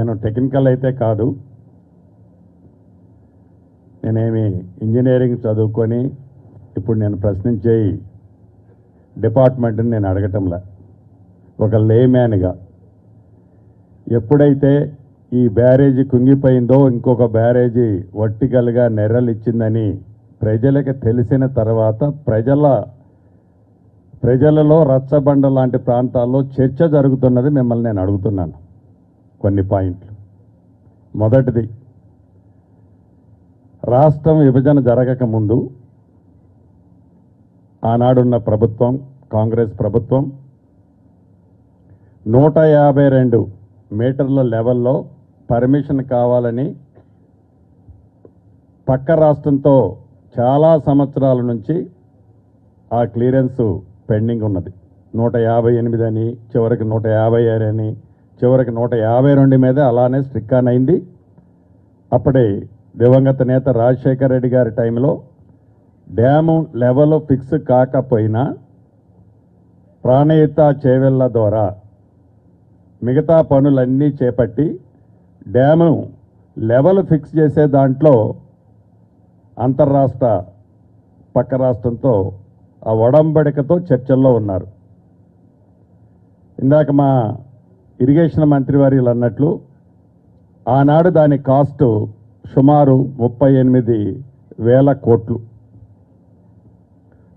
నేను టెక్నికల్ అయితే కాదు. నేనేమి ఇంజనీరింగ్ చదువుకొని ఇప్పుడు నేను ప్రశ్నించే డిపార్ట్మెంట్ని నేను అడగటంలా. ఒక లేమ్యాన్గా ఎప్పుడైతే ఈ బ్యారేజీ కుంగిపోయిందో ఇంకొక బ్యారేజీ వర్టికల్గా నెర్రలిచ్చిందని ప్రజలకు తెలిసిన తర్వాత ప్రజల ప్రజలలో రచ్చబండ లాంటి ప్రాంతాల్లో చర్చ జరుగుతున్నది మిమ్మల్ని నేను అడుగుతున్నాను. కొన్ని పాయింట్లు. మొదటిది రాష్ట్రం విభజన జరగక ముందు ఆనాడున్న ప్రభుత్వం కాంగ్రెస్ ప్రభుత్వం నూట యాభై రెండు మీటర్ల లెవెల్లో పర్మిషన్ కావాలని పక్క రాష్ట్రంతో చాలా సంవత్సరాల నుంచి ఆ క్లియరెన్స్ పెండింగ్ ఉన్నది. నూట యాభై ఎనిమిది అని చివరికి నూట యాభై ఆరు అని చివరికి నూట యాభై రెండు మీద అలానే స్ట్రిక్కాన్ అయింది అప్పటి దివంగత నేత రాజశేఖర రెడ్డి గారి టైంలో డ్యాము లెవెల్ ఫిక్స్ కాకపోయినా ప్రాణయిత చేవెళ్ళ ద్వారా మిగతా పనులన్నీ చేపట్టి డ్యాము లెవెల్ ఫిక్స్ చేసే దాంట్లో అంతర్రాష్ట్ర పక్క రాష్ట్రంతో ఆ ఒడంబడికతో చర్చల్లో ఉన్నారు. ఇందాక మా ఇరిగేషన్ మంత్రి వారిలు అన్నట్లు ఆనాడు దాని కాస్ట్ సుమారు ముప్పై ఎనిమిది వేల కోట్లు.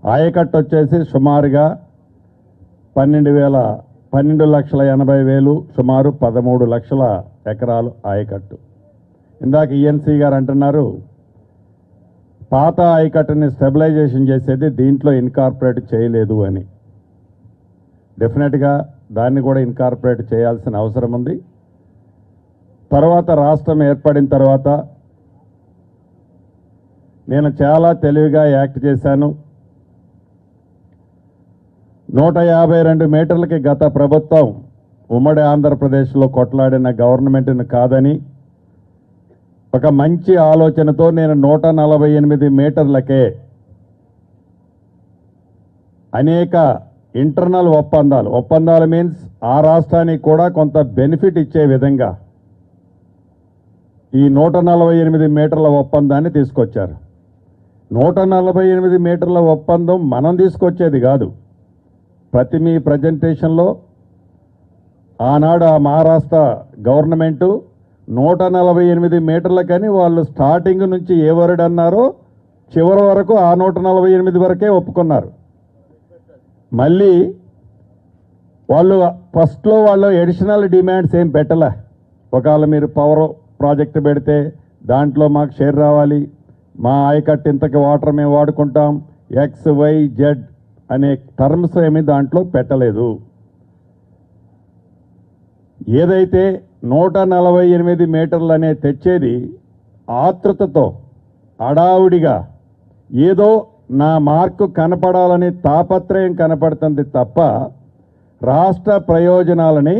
ఆయకట్టు వచ్చేసి సుమారుగా పన్నెండు వేల పన్నెండు లక్షల ఎనభై వేలు సుమారు పదమూడు లక్షల ఎకరాలు ఆయకట్టు. ఇందాక ఈఎన్సీ గారు అంటున్నారు పాత ఆయకట్టుని స్టెబిలైజేషన్ చేసేది దీంట్లో ఇన్కార్పొరేట్ చేయలేదు అని. డెఫినెట్గా దాన్ని కూడా ఇన్కార్పొరేట్ చేయాల్సిన అవసరం ఉంది. తర్వాత రాష్ట్రం ఏర్పడిన తర్వాత నేను చాలా తెలివిగా యాక్ట్ చేశాను. నూట యాభై రెండు మీటర్లకి గత ప్రభుత్వం ఉమ్మడి ఆంధ్రప్రదేశ్లో కొట్లాడిన గవర్నమెంట్ను కాదని ఒక మంచి ఆలోచనతో నేను నూట నలభై ఎనిమిది మీటర్లకే అనేక ఇంటర్నల్ ఒప్పందాలు. ఒప్పందాలు మీన్స్ ఆ రాష్ట్రానికి కూడా కొంత బెనిఫిట్ ఇచ్చే విధంగా ఈ నూట నలభై ఎనిమిది మీటర్ల ఒప్పందాన్ని తీసుకొచ్చారు. నూట నలభై ఎనిమిది మీటర్ల ఒప్పందం మనం తీసుకొచ్చేది కాదు. ప్రతి మీ ప్రజెంటేషన్లో ఆనాడు ఆ మహారాష్ట్ర గవర్నమెంటు నూట నలభై ఎనిమిది మీటర్లకని వాళ్ళు స్టార్టింగ్ నుంచి ఏ వర్డ్ అన్నారో చివరి వరకు ఆ నూట నలభై ఎనిమిది వరకే ఒప్పుకున్నారు. మళ్ళీ వాళ్ళు ఫస్ట్లో వాళ్ళు ఎడిషనల్ డిమాండ్స్ ఏం పెట్టలే. ఒకవేళ మీరు పవర్ ప్రాజెక్ట్ పెడితే దాంట్లో మాకు షేర్ రావాలి. మా ఆయకట్టు ఇంతకి వాటర్ మేము వాడుకుంటాం. ఎక్స్ వై జెడ్ అనే టర్మ్స్ ఏమి దాంట్లో పెట్టలేదు. ఏదైతే నూట నలభై ఎనిమిది మీటర్లు అనే తెచ్చేది ఆతృతతో అడావుడిగా ఏదో నా మార్కు కనపడాలని తాపత్రయం కనపడుతుంది తప్ప రాష్ట్ర ప్రయోజనాలని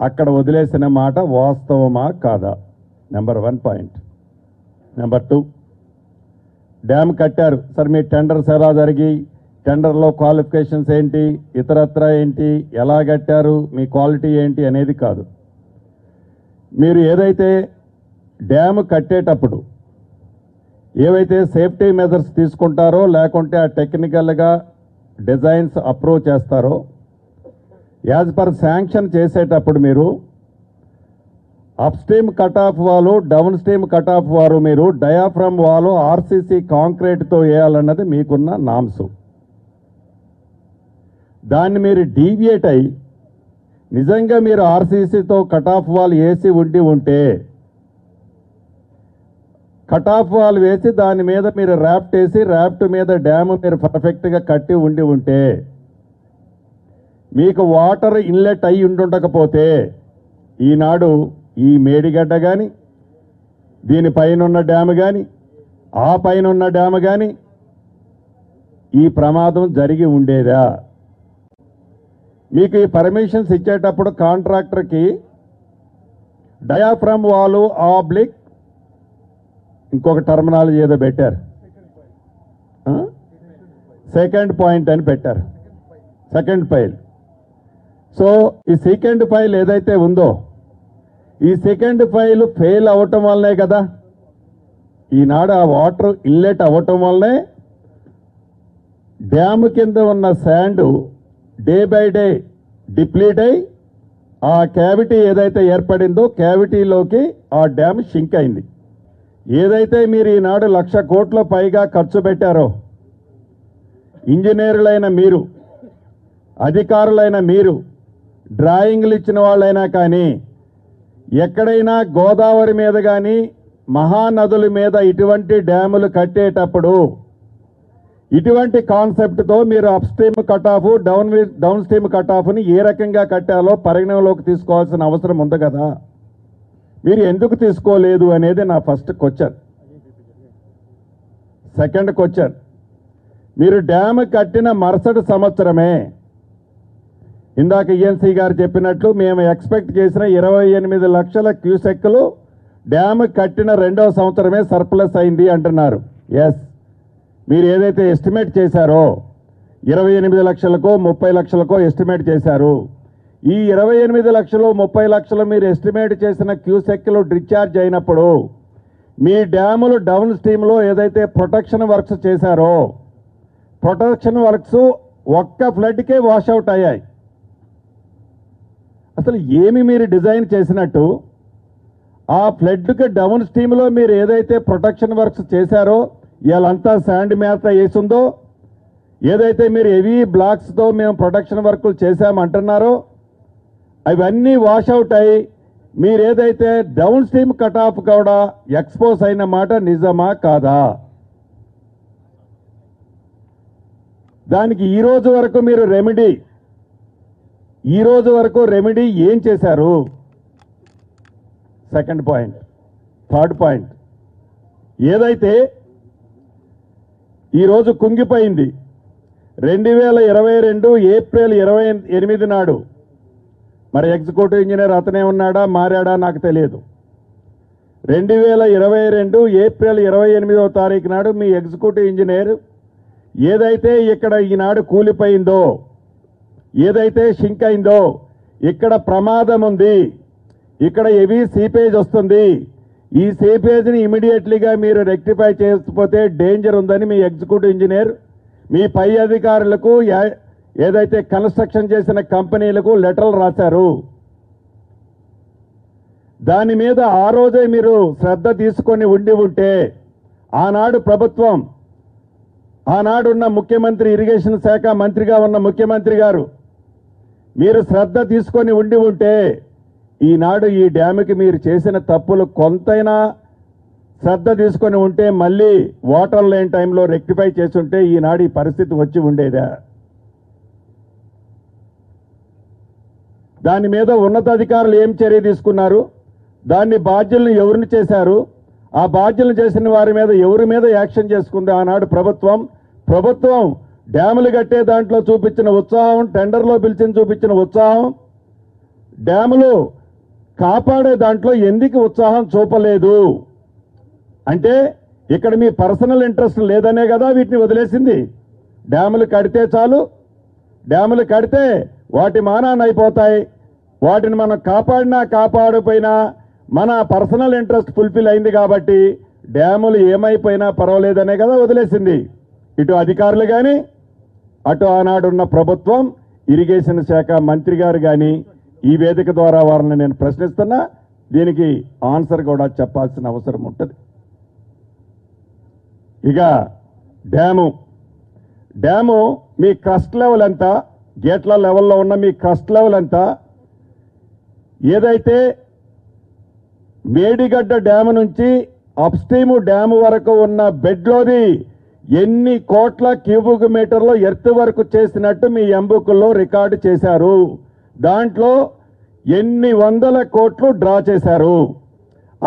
అక్కడ వదిలేసిన మాట వాస్తవమా కాదా? Number one point number two dam కట్టారు. సార్ మీ టెండర్స్ ఎలా జరిగి టెండర్లో క్వాలిఫికేషన్స్ ఏంటి ఇతరత్ర ఏంటి ఎలా కట్టారు మీ క్వాలిటీ ఏంటి అనేది కాదు. మీరు ఏదైతే డ్యామ్ కట్టేటప్పుడు ఏవైతే సేఫ్టీ మెజర్స్ తీసుకుంటారో లేకుంటే ఆ టెక్నికల్గా డిజైన్స్ అప్రూవ్ చేస్తారో యాజ్ పర్ శాంక్షన్ చేసేటప్పుడు మీరు అప్స్ట్రీమ్ కట్ ఆఫ్ వాలు డౌన్ స్ట్రీమ్ కట్ ఆఫ్ వారు మీరు డయాఫ్రమ్ వాళ్ళు ఆర్సీసీ కాంక్రీట్తో వేయాలన్నది మీకున్న నామ్సు. దాన్ని మీరు డీవియేట్ అయి నిజంగా మీరు ఆర్సీసీతో కట్ ఆఫ్ వాల్ వేసి ఉండి ఉంటే కటాఫ్ వాల్ వేసి దాని మీద మీరు ర్యాప్ట్ వేసి ర్యాప్ట్ మీద డ్యామ్ మీరు పర్ఫెక్ట్గా కట్టి ఉండి ఉంటే మీకు వాటర్ ఇన్లెట్ అయి ఉండుండకపోతే ఈనాడు ఈ మేడిగడ్డ కానీ దీనిపైన ఉన్న డ్యామ్ కానీ ఆ పైన ఉన్న డ్యామ్ కానీ ఈ ప్రమాదం జరిగి ఉండేదా? మీకు ఈ పర్మిషన్స్ ఇచ్చేటప్పుడు కాంట్రాక్టర్కి డయాఫ్రమ్ వాలు ఆబ్లిక్ ఇంకొక టర్మినాలజీ ఏదో పెట్టారు. సెకండ్ పాయింట్ అని పెట్టారు. Second file. సో ఈ సెకండ్ ఫైల్ ఏదైతే ఉందో ఈ సెకండ్ ఫైల్ ఫెయిల్ అవ్వటం వల్లనే కదా? ఈనాడు ఆ వాటర్ ఇల్లెట్ అవ్వటం వల్లనే డ్యామ్ కింద ఉన్న sand day by day deplete అయి ఆ క్యావిటీ ఏదైతే ఏర్పడిందో క్యావిటీలోకి ఆ డ్యామ్ షింక్ అయింది. ఏదైతే మీరు ఈనాడు లక్ష కోట్ల పైగా ఖర్చు పెట్టారో ఇంజనీర్లైన మీరు అధికారులైన మీరు డ్రాయింగ్లు ఇచ్చిన వాళ్ళైనా కానీ ఎక్కడైనా గోదావరి మీద కానీ మహానదుల మీద ఇటువంటి డ్యాములు కట్టేటప్పుడు ఇటువంటి కాన్సెప్ట్తో మీరు upstream cut off down downstream cut ఆఫ్ని ఏ రకంగా కట్టాలో పరిగణలోకి తీసుకోవాల్సిన అవసరం ఉంది కదా? మీరు ఎందుకు తీసుకోలేదు అనేది నా ఫస్ట్ క్వశ్చన్ సెకండ్ క్వశ్చన్ మీరు డ్యామ్ కట్టిన మరుసటి సంవత్సరమే ఇందాక ఈఎన్సీ గారు చెప్పినట్లు మేము ఎక్స్పెక్ట్ చేసిన ఇరవై ఎనిమిది లక్షల క్యూసెక్లు డ్యామ్ కట్టిన రెండవ సంవత్సరమే సర్ప్లస్ అయింది అంటున్నారు. ఎస్ మీరు ఏదైతే ఎస్టిమేట్ చేశారో ఇరవై ఎనిమిది లక్షలకో ముప్పై లక్షలకో ఎస్టిమేట్ చేశారు. ఈ ఇరవై ఎనిమిది లక్షలు ముప్పై లక్షలు మీరు ఎస్టిమేట్ చేసిన క్యూసెక్లు డిశ్చార్జ్ అయినప్పుడు మీ డ్యాములు డౌన్ స్ట్రీమ్లో ఏదైతే ప్రొటెక్షన్ వర్క్స్ చేశారో ప్రొటెక్షన్ వర్క్స్ ఒక్క ఫ్లడ్కే వాషౌట్ అయ్యాయి. అసలు ఏమి మీరు డిజైన్ చేసినట్టు ఆ ఫ్లడ్కి డౌన్ స్ట్రీమ్లో మీరు ఏదైతే ప్రొటెక్షన్ వర్క్స్ చేశారో ఇవాళంతా శాండ్ మేత వేసిందో ఏదైతే మీరు హెవీ బ్లాక్స్తో మేము ప్రొటెక్షన్ వర్కులు చేశామంటున్నారో అవన్నీ వాషౌట్ అయి మీరు ఏదైతే డౌన్ స్ట్రీమ్ కట్ ఆఫ్ కూడా ఎక్స్పోజ్ అయిన మాట నిజమా కాదా? దానికి ఈరోజు వరకు మీరు రెమెడీ ఈ రోజు వరకు రెమెడీ ఏం చేశారు? సెకండ్ పాయింట్ థర్డ్ పాయింట్ ఏదైతే ఈరోజు కుంగిపోయింది రెండు వేల ఇరవై రెండు ఏప్రిల్ ఇరవై ఎనిమిది నాడు మరి ఎగ్జిక్యూటివ్ ఇంజనీర్ అతనే ఉన్నాడా? మారాడా? నాకు తెలియదు. రెండు వేల ఇరవై రెండు ఏప్రిల్ ఇరవై ఎనిమిదవ తారీఖు నాడు మీ ఎగ్జిక్యూటివ్ ఇంజనీర్ ఏదైతే ఇక్కడ ఈనాడు కూలిపోయిందో ఏదైతే షింక్ అయిందో ఇక్కడ ప్రమాదం ఉంది ఇక్కడ హెవీ సీపేజ్ వస్తుంది ఈ సీపేజ్ని ఇమీడియట్లీగా మీరు రెక్టిఫై చేయకపోతే డేంజర్ ఉందని మీ ఎగ్జిక్యూటివ్ ఇంజనీర్ మీ పై అధికారులకు ఏదైతే కన్స్ట్రక్షన్ చేసిన కంపెనీలకు లెటర్లు రాశారు దాని మీద ఆ రోజే మీరు శ్రద్ధ తీసుకొని ఉండి ఉంటే ఆనాడు ప్రభుత్వం ఆనాడున్న ముఖ్యమంత్రి ఇరిగేషన్ శాఖ మంత్రిగా ఉన్న ముఖ్యమంత్రి గారు మీరు శ్రద్ధ తీసుకొని ఉండి ఉంటే ఈనాడు ఈ డ్యామ్కి మీరు చేసిన తప్పులు కొంతైనా శ్రద్ధ తీసుకొని ఉంటే మళ్ళీ వాటర్ లేని టైంలో రెక్టిఫై చేసి ఉంటే ఈనాడు ఈ పరిస్థితి వచ్చి ఉండేదా? దాని మీద ఉన్నతాధికారులు ఏం చర్య తీసుకున్నారు? దాన్ని బాధ్యులను ఎవరిని చేశారు? ఆ బాధ్యులను చేసిన వారి మీద ఎవరి మీద యాక్షన్ చేసుకుంది? ఆనాడు ప్రభుత్వం ప్రభుత్వం డ్యాములు కట్టే దాంట్లో చూపించిన ఉత్సాహం టెండర్లో పిలిచిన చూపించిన ఉత్సాహం డ్యాములు కాపాడే దాంట్లో ఎందుకు ఉత్సాహం చూపలేదు? అంటే ఇక్కడ మీ పర్సనల్ ఇంట్రెస్ట్ లేదనే కదా వీటిని వదిలేసింది. డ్యాములు కడితే చాలు డ్యాములు కడితే వాటి మానాన్ని అయిపోతాయి. వాటిని మనం కాపాడినా కాపాడపోయినా మన పర్సనల్ ఇంట్రెస్ట్ ఫుల్ఫిల్ అయింది కాబట్టి డ్యాములు ఏమైపోయినా పర్వాలేదనే కదా వదిలేసింది. ఇటు అధికారులు కానీ అటు ఆనాడున్న ప్రభుత్వం ఇరిగేషన్ శాఖ మంత్రి గారు కానీ ఈ వేదిక ద్వారా వారిని నేను ప్రశ్నిస్తున్నా దీనికి ఆన్సర్ కూడా చెప్పాల్సిన అవసరం ఉంటుంది. ఇక డ్యాము. డ్యాము మీ క్రస్ట్ లెవెల్ ఎంత? గేట్ల లెవెల్లో ఉన్న మీ క్రస్ట్ లెవెల్ ఎంత? ఏదైతే మేడిగడ్డ డ్యాము నుంచి అప్స్టీము డ్యాము వరకు ఉన్న బెడ్లోది ఎన్ని కోట్ల క్యూబిక్ మీటర్లో ఎర్త్ వరకు చేసినట్టు మీ ఎంబుకుల్లో రికార్డు చేశారు. దాంట్లో ఎన్ని వందల కోట్లు డ్రా చేశారు.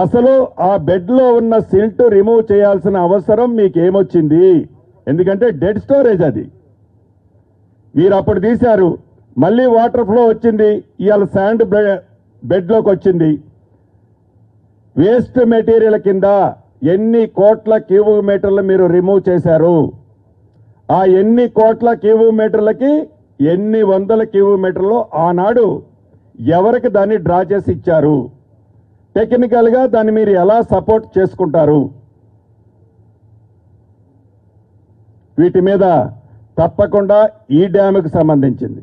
అసలు ఆ బెడ్లో ఉన్న సిల్ట్ రిమూవ్ చేయాల్సిన అవసరం మీకు ఏమొచ్చింది ఎందుకంటే డెడ్ స్టోరేజ్ అది. మీరు అప్పుడు తీశారు. మళ్ళీ వాటర్ ఫ్లో వచ్చింది. ఇవాళ శాండ్ బెడ్లోకి వచ్చింది వేస్ట్ మెటీరియల్ కింద ఎన్ని కోట్ల క్యూబిక్ మీటర్లు మీరు రిమూవ్ చేశారు? ఆ ఎన్ని కోట్ల క్యూబిక్ మీటర్లకి ఎన్ని వందల క్యూబిక్ మీటర్లు ఆనాడు ఎవరికి దాన్ని డ్రా చేసి ఇచ్చారు? టెక్నికల్గా దాన్ని మీరు ఎలా సపోర్ట్ చేసుకుంటారు? వీటి మీద తప్పకుండా ఈ డ్యాముకు సంబంధించింది.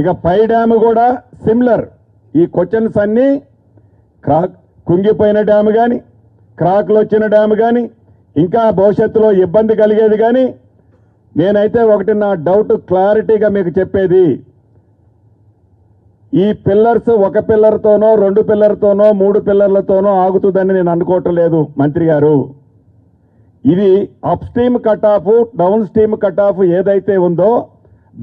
ఇక పై డ్యాము కూడా సిమిలర్. ఈ క్వశ్చన్స్ అన్నీ క్రాక్ కుంగిపోయిన డ్యామ్ కానీ క్రాక్లు వచ్చిన డ్యామ్ కానీ ఇంకా భవిష్యత్తులో ఇబ్బంది కలిగేది కానీ నేనైతే ఒకటి నా డౌట్ క్లారిటీగా మీకు చెప్పేది. ఈ పిల్లర్స్ ఒక పిల్లర్తోనో రెండు పిల్లర్తోనో మూడు పిల్లర్లతోనో ఆగుతుందని నేను అనుకోవటం లేదు మంత్రి గారు. ఇది upstream cut off downstream cut off ఏదైతే ఉందో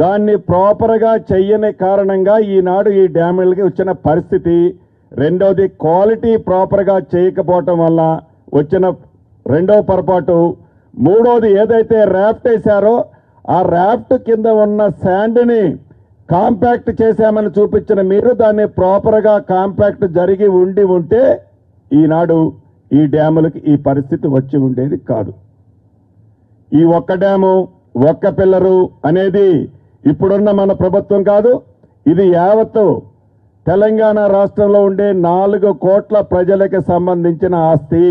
దాన్ని ప్రాపర్గా చెయ్యని కారణంగా ఈనాడు ఈ డ్యాములకి వచ్చిన పరిస్థితి. రెండవది క్వాలిటీ ప్రాపర్గా చేయకపోవటం వల్ల వచ్చిన రెండవ పొరపాటు. మూడవది ఏదైతే ర్యాఫ్ట్ వేశారో ఆ ర్యాఫ్ట్ కింద ఉన్న శాండ్ని కాంపాక్ట్ చేశామని చూపించిన మీరు దాన్ని ప్రాపర్గా కాంపాక్ట్ జరిగి ఉండి ఉంటే ఈనాడు ఈ డ్యాములకి ఈ పరిస్థితి వచ్చి ఉండేది కాదు. ఈ ఒక్క డ్యాము ఒక్క పిల్లరు అనేది ఇప్పుడున్న మన ప్రభుత్వం కాదు ఇది యావత్తు తెలంగాణ రాష్ట్రంలో ఉండే నాలుగు కోట్ల ప్రజలకు సంబంధించిన ఆస్తి.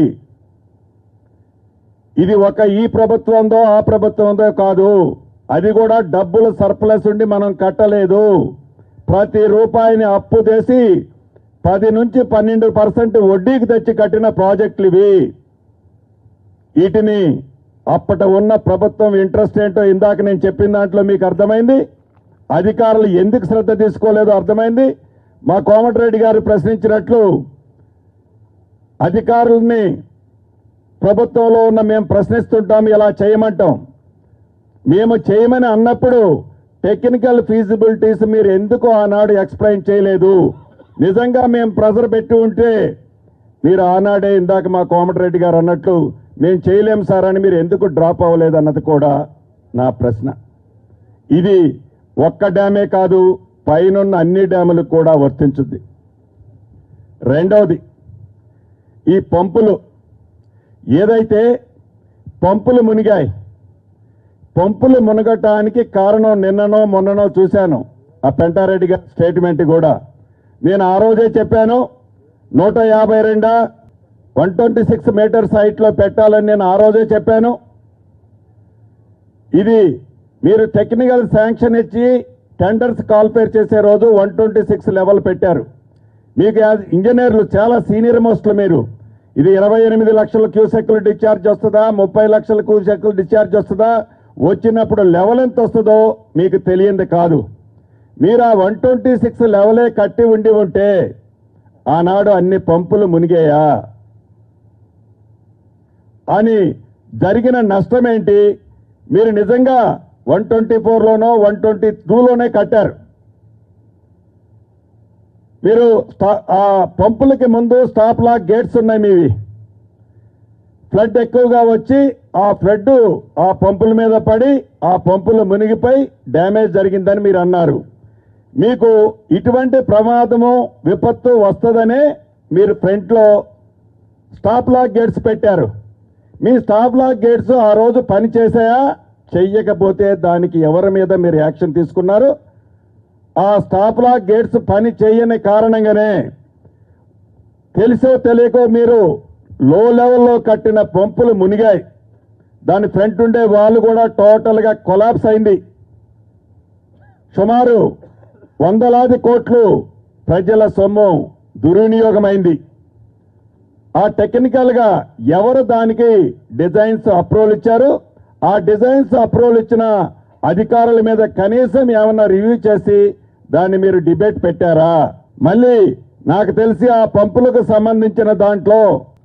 ఇది ఒక ఈ ప్రభుత్వందో ఆ ప్రభుత్వందో కాదు. అది కూడా డబ్బులు సర్ప్లస్ ఉండి మనం కట్టలేదు. ప్రతి రూపాయిని అప్పు చేసి పది నుంచి పన్నెండు పర్సెంట్ వడ్డీకి తెచ్చి కట్టిన ప్రాజెక్టులు ఇవి. వీటిని అప్పట ఉన్న ప్రభుత్వం ఇంట్రెస్ట్ ఏంటో ఇందాక నేను చెప్పిన దాంట్లో మీకు అర్థమైంది? అధికారులు ఎందుకు శ్రద్ధ తీసుకోలేదో అర్థమైంది? మా కోమటిరెడ్డి గారు ప్రశ్నించినట్లు అధికారుల్ని ప్రభుత్వంలో ఉన్న మేము ప్రశ్నిస్తుంటాం ఇలా చేయమంటాం. మేము చేయమని అన్నప్పుడు టెక్నికల్ ఫీజిబిలిటీస్ మీరు ఎందుకు ఆనాడు ఎక్స్ప్లెయిన్ చేయలేదు? నిజంగా మేము ప్రెజర్ పెట్టి ఉంటే మీరు ఆనాడే ఇందాక మా కోమటిరెడ్డి గారు అన్నట్లు మేము చేయలేం సార్ అని మీరు ఎందుకు డ్రాప్ అవ్వలేదు అన్నది కూడా నా ప్రశ్న. ఇది ఒక్క డ్యామే కాదు పైనున్న అన్ని డ్యాములకు కూడా వర్తించుద్ది. రెండవది ఈ పంపులు ఏదైతే పంపులు మునిగాయి పంపులు మునగటానికి కారణం నిన్ననో మొన్ననో చూశాను. ఆ పెంటారెడ్డి గారి స్టేట్మెంట్ కూడా. నేను ఆ రోజే చెప్పాను నూట యాభై రెండా వన్ ట్వంటీ సిక్స్ మీటర్ సైట్లో పెట్టాలని నేను ఆ రోజే చెప్పాను. ఇది మీరు టెక్నికల్ శాంక్షన్ ఇచ్చి టెండర్స్ కాల్పేర్ చేసే రోజు వన్ ట్వంటీ సిక్స్ లెవెల్ పెట్టారు. మీకు ఇంజనీర్లు చాలా సీనియర్ మోస్ట్లు మీరు. ఇది ఇరవై ఎనిమిది లక్షల క్యూసెక్లు డిశ్చార్జ్ వస్తుందా? ముప్పై లక్షల క్యూసెక్లు డిశ్చార్జ్ వస్తుందా? వచ్చినప్పుడు లెవెల్ ఎంత వస్తుందో మీకు తెలియంది కాదు. మీరు ఆ వన్ ట్వంటీ సిక్స్ లెవెలే కట్టి ఉండి ఉంటే ఆనాడు అన్ని పంపులు మునిగాయా? అని జరిగిన నష్టం ఏంటి మీరు నిజంగా వన్ ట్వంటీ ఫోర్లోనో వన్ ట్వంటీ టూలోనే కట్టారు. మీరు స్టా- ఆ పంపులకి ముందు స్టాప్ లాక్ గేట్స్ ఉన్నాయి మీవి. ఫ్లడ్ ఎక్కువగా వచ్చి ఆ ఫ్లడ్ ఆ పంపుల మీద పడి ఆ పంపులు మునిగిపోయి డ్యామేజ్ జరిగిందని మీరు అన్నారు. మీకు ఇటువంటి ప్రమాదము విపత్తు వస్తుందనే మీరు ఫ్రంట్లో స్టాప్ లాక్ గేట్స్ పెట్టారు. మీ స్టాప్ లాక్ గేట్స్ ఆ రోజు పని చేసాయా చెయ్యకపోతే దానికి ఎవరి మీద మీరు యాక్షన్ తీసుకున్నారు? ఆ స్టాప్ లాక్ గేట్స్ పని చేయని కారణంగానే తెలిసో తెలియకో మీరు లో లెవెల్లో కట్టిన పంపులు మునిగాయి. దాని ఫ్రంట్ ఉండే వాళ్ళు కూడా టోటల్గా కొలాప్స్ అయింది. సుమారు వందలాది కోట్లు ప్రజల సొమ్ము దుర్వినియోగమైంది. ఆ టెక్నికల్గా ఎవరు దానికి డిజైన్స్ అప్రూవల్ ఇచ్చారు? ఆ డిజైన్స్ అప్రూవల్ ఇచ్చిన అధికారుల మీద కనీసం ఏమన్నా రివ్యూ చేసి దాన్ని మీరు డిబేట్ పెట్టారా? మళ్ళీ నాకు తెలిసి ఆ పంపులకు సంబంధించిన దాంట్లో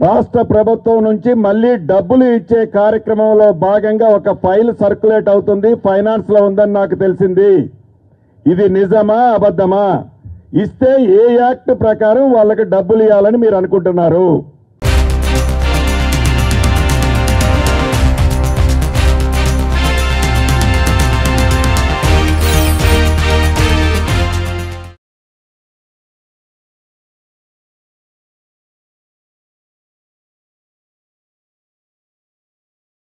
రాష్ట్ర ప్రభుత్వం నుంచి మళ్ళీ డబ్బులు ఇచ్చే కార్యక్రమంలో భాగంగా ఒక ఫైల్ సర్క్యులేట్ అవుతుంది ఫైనాన్స్లో ఉందని నాకు తెలిసింది. ఇది నిజమా అబద్ధమా? ఇస్తే ఏ యాక్ట్ ప్రకారం వాళ్ళకి డబ్బులు ఇవ్వాలని మీరు అనుకుంటున్నారు.